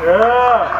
É.